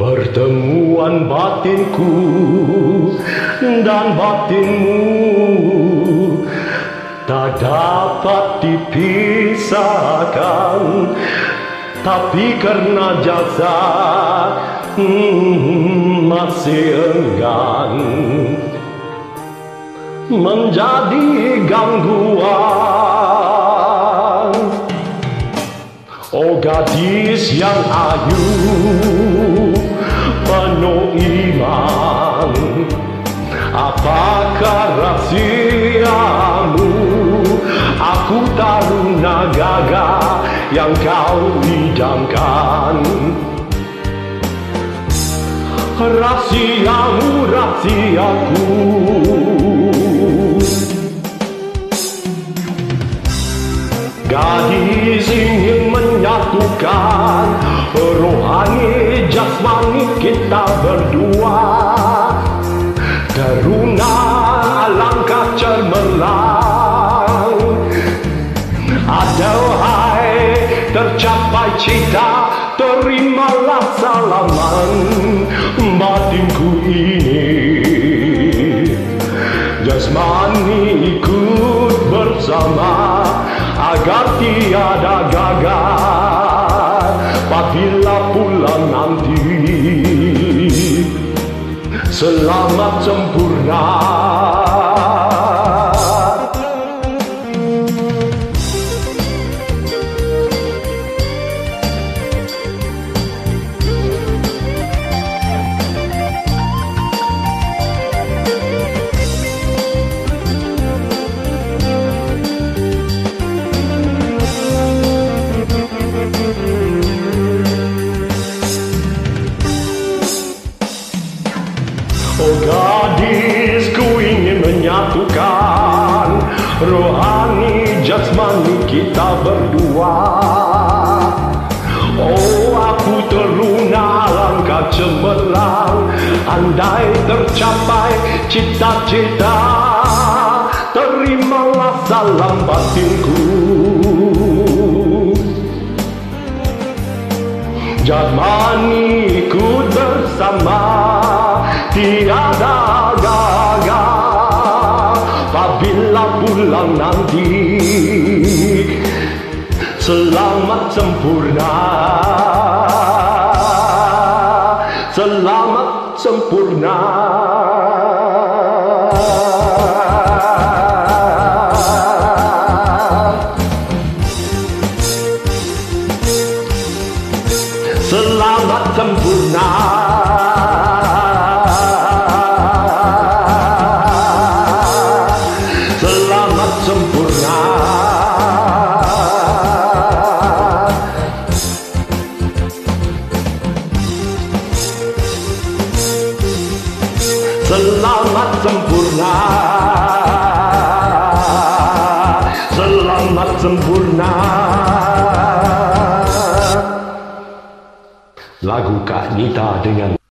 Pertemuan batinku dan batinmu tak dapat dipisahkan, tapi karena jasa hmm, masih enggan menjadi gangguan. Gadis yang ayu penuh iman. Apakah rahasiamu Aku taruna gagah yang kau idamkan Rahasiamu, rahasiaku Aduhai tercapai cita Terimalah salaman batinku ini. Jasmani ikut bersama Agar tiada gagal Apabila pulang nanti. Selamat sempurna menyatukan Rohani jasmani kita berdua. Oh aku teruna langkah cemerlang Andai tercapai cita-cita. Terimalah salam batinku. Jasmani ikut bersama Tiada gagal Nanti. Selamat sempurna. Selamat sempurna. Selamat sempurna Selamat sempurna. Selamat sempurna. Lagu Kak Nita dengan